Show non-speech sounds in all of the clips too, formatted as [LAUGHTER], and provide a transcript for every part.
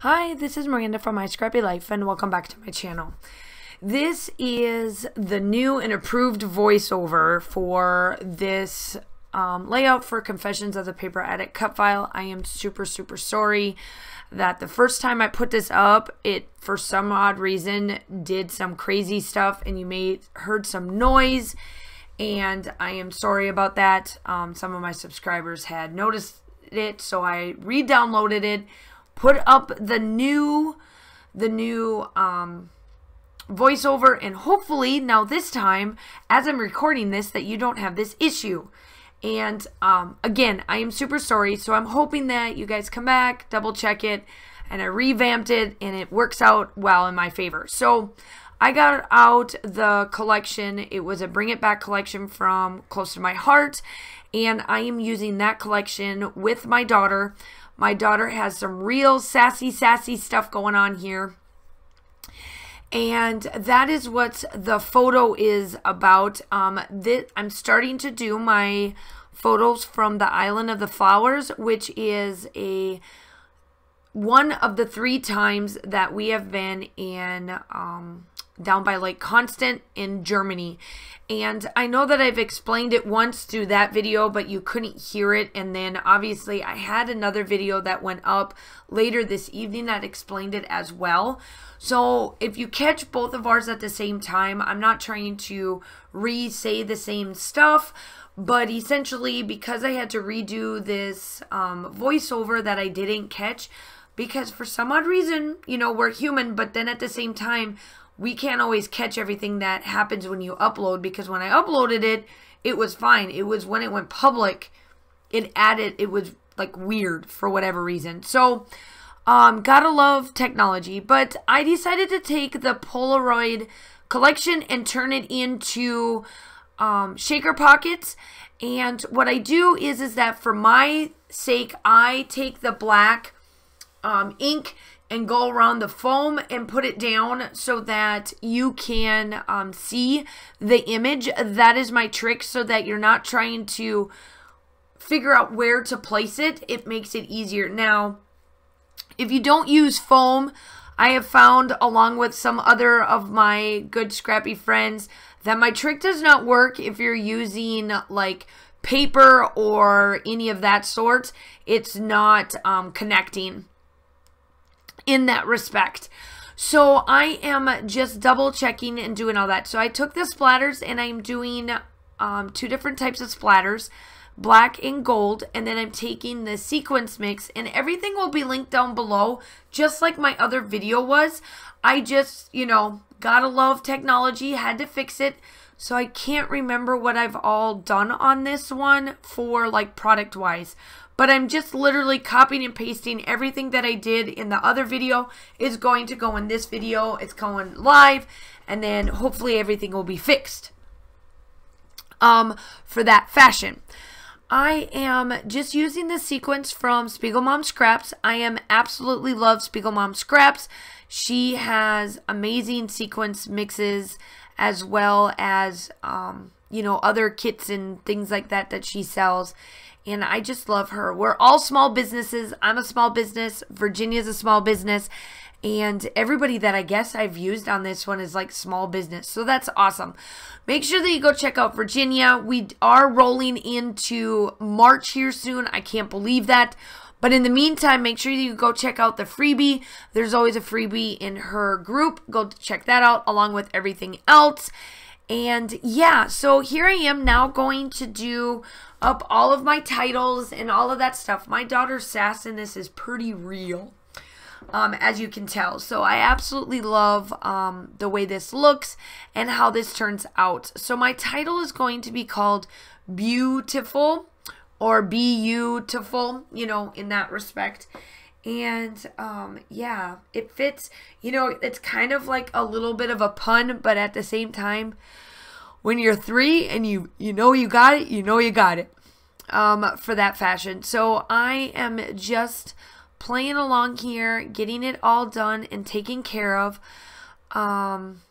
Hi, this is Miranda from My Scrappy Life and welcome back to my channel. This is the new and approved voiceover for this um, layout for Confessions of the Paper Addict cut file. I am super, super sorry that the first time I put this up, it for some odd reason did some crazy stuff and you may heard some noise and I am sorry about that. Um, some of my subscribers had noticed it, so I re-downloaded it, put up the new, the new um, voiceover, and hopefully now this time, as I'm recording this, that you don't have this issue. And um, again, I am super sorry, so I'm hoping that you guys come back, double check it, and I revamped it, and it works out well in my favor. So I got out the collection. It was a Bring It Back collection from Close to My Heart, and I am using that collection with my daughter. My daughter has some real sassy, sassy stuff going on here. And that is what the photo is about. Um, this, I'm starting to do my photos from the Island of the Flowers, which is a one of the three times that we have been in um, down by Lake Constance in Germany. And I know that I've explained it once through that video, but you couldn't hear it. And then obviously I had another video that went up later this evening that explained it as well. So if you catch both of ours at the same time, I'm not trying to re-say the same stuff, but essentially because I had to redo this um, voiceover that I didn't catch, because for some odd reason, you know, we're human, but then at the same time, we can't always catch everything that happens when you upload because when I uploaded it, it was fine. It was when it went public, it added, it was like weird for whatever reason. So, um, gotta love technology, but I decided to take the Polaroid collection and turn it into um, shaker pockets. And what I do is, is that for my sake, I take the black um, ink and go around the foam and put it down so that you can um, see the image. That is my trick so that you're not trying to figure out where to place it. It makes it easier. Now, if you don't use foam, I have found along with some other of my good scrappy friends that my trick does not work if you're using like paper or any of that sort. It's not um, connecting in that respect. So I am just double checking and doing all that. So I took the splatters and I'm doing um, two different types of splatters, black and gold. And then I'm taking the sequins mix and everything will be linked down below, just like my other video was. I just, you know, gotta love technology, had to fix it. So I can't remember what I've all done on this one for like product wise but I'm just literally copying and pasting everything that I did in the other video is going to go in this video. It's going live and then hopefully everything will be fixed um, for that fashion. I am just using the sequins from Spiegel Mom Scraps. I am absolutely love Spiegel Mom Scraps. She has amazing sequins mixes as well as, um, you know, other kits and things like that that she sells and I just love her. We're all small businesses. I'm a small business. Virginia's a small business. And everybody that I guess I've used on this one is like small business. So that's awesome. Make sure that you go check out Virginia. We are rolling into March here soon. I can't believe that. But in the meantime, make sure you go check out the freebie. There's always a freebie in her group. Go check that out along with everything else. And yeah, so here I am now going to do up all of my titles and all of that stuff. My daughter's sass in this is pretty real, um, as you can tell. So I absolutely love um, the way this looks and how this turns out. So my title is going to be called Beautiful or be Beautiful, you know, in that respect. And um, yeah, it fits, you know, it's kind of like a little bit of a pun, but at the same time, when you're three and you you know you got it, you know you got it. Um, for that fashion. So I am just playing along here, getting it all done and taken care of. Um,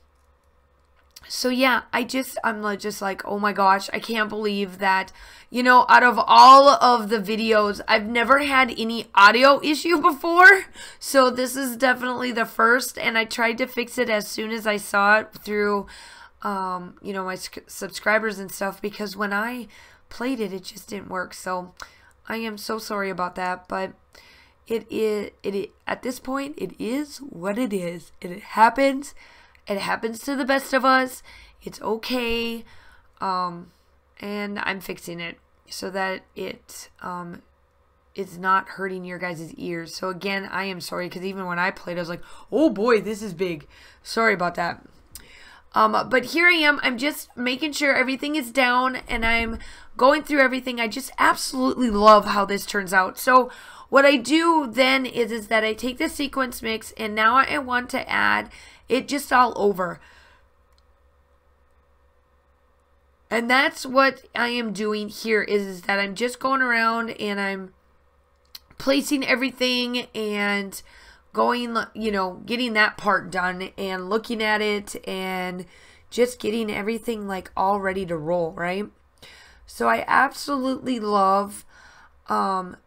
so yeah, I just I'm just like, oh my gosh, I can't believe that, you know, out of all of the videos, I've never had any audio [LAUGHS] issue before. So this is definitely the first and I tried to fix it as soon as I saw it through um, you know, my subscribers and stuff because when I played it, it just didn't work. So I am so sorry about that, but it is it, it at this point it is what it is. It happens it happens to the best of us. It's okay. Um, and I'm fixing it so that it um, is not hurting your guys' ears. So again, I am sorry because even when I played, I was like, oh boy, this is big. Sorry about that. Um, but here I am. I'm just making sure everything is down and I'm going through everything. I just absolutely love how this turns out. So what I do then is, is that I take the sequins mix and now I want to add it just all over. And that's what I am doing here is, is that I'm just going around and I'm placing everything and going, you know, getting that part done and looking at it and just getting everything like all ready to roll, right? So I absolutely love um,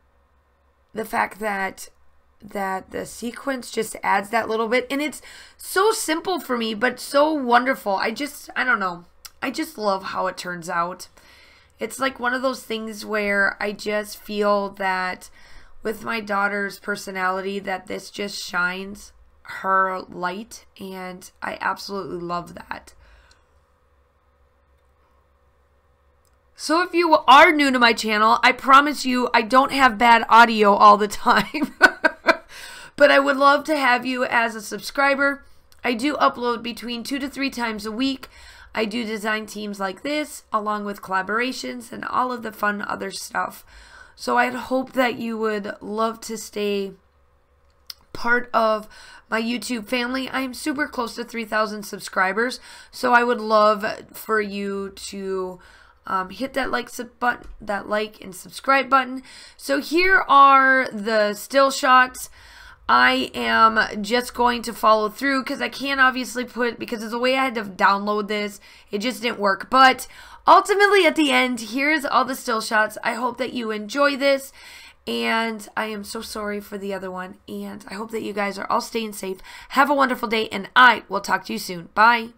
the fact that that the sequins just adds that little bit. And it's so simple for me but so wonderful. I just i don't know. I just love how it turns out. It's like one of those things where i just feel that with my daughter's personality that this just shines her light and i absolutely love that. So if you are new to my channel, I promise you I don't have bad audio all the [LAUGHS] time. But I would love to have you as a subscriber. I do upload between two to three times a week. I do design teams like this, along with collaborations and all of the fun other stuff. So I'd hope that you would love to stay part of my YouTube family. I am super close to 3,000 subscribers, so I would love for you to um, hit that like button, that like and subscribe button. So here are the still shots. I am just going to follow through because I can't obviously put, because of the way I had to download this, it just didn't work. But ultimately at the end, here's all the still shots. I hope that you enjoy this. And I am so sorry for the other one. And I hope that you guys are all staying safe. Have a wonderful day. And I will talk to you soon. Bye.